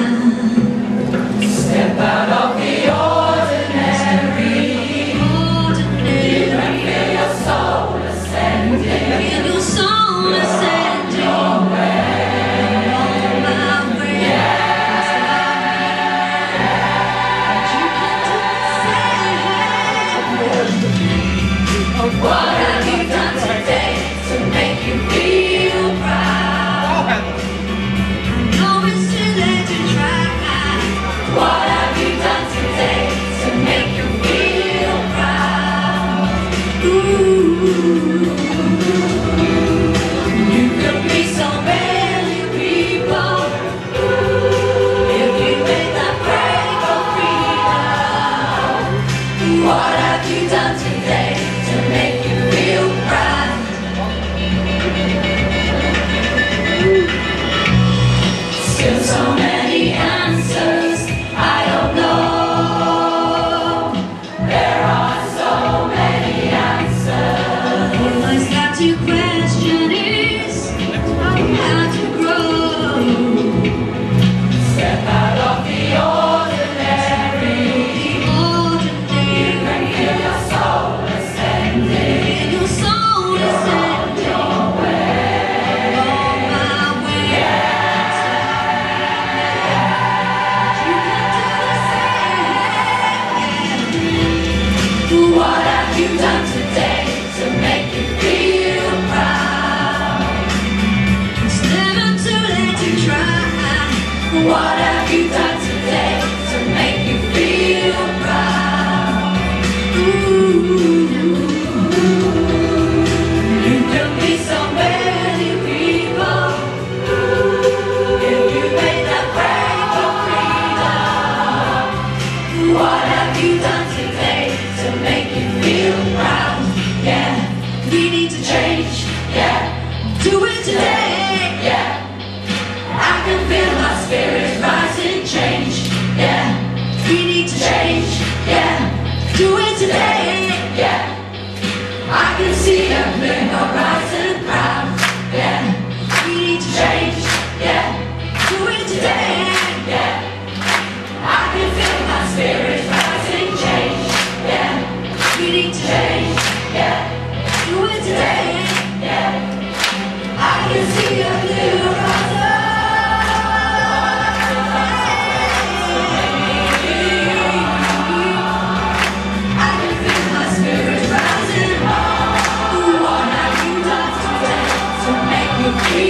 you. What? change.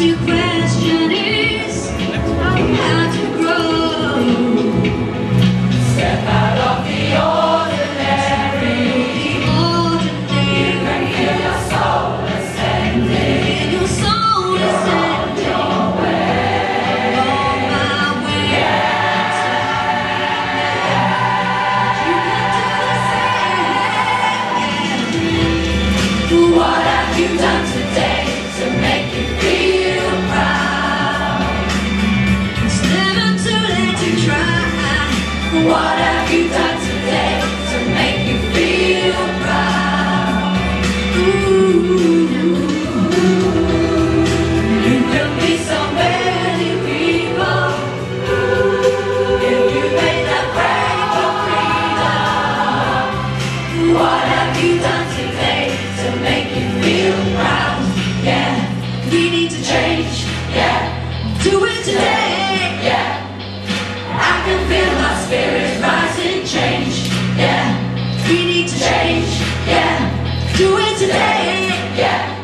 you yeah. I can feel my spirit rising, change, yeah. We need to change, yeah. Do it today, yeah.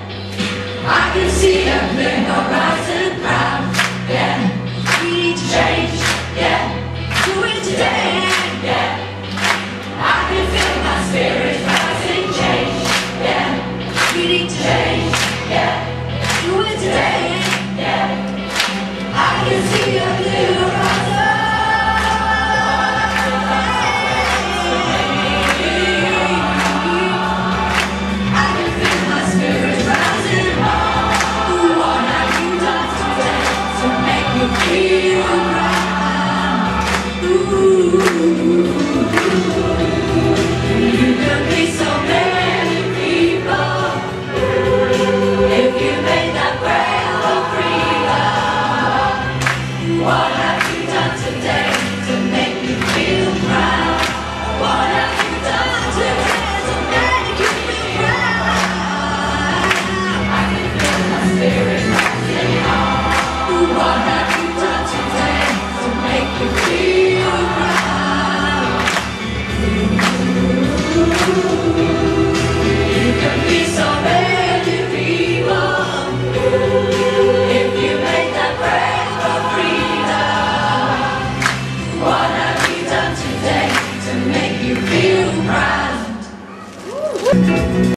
I can see a clear horizon, proud, yeah. We need to change, yeah. Do it today, yeah. I can feel my spirit rising, change, yeah. We need to change, yeah. Do it today, yeah. Hallelujah.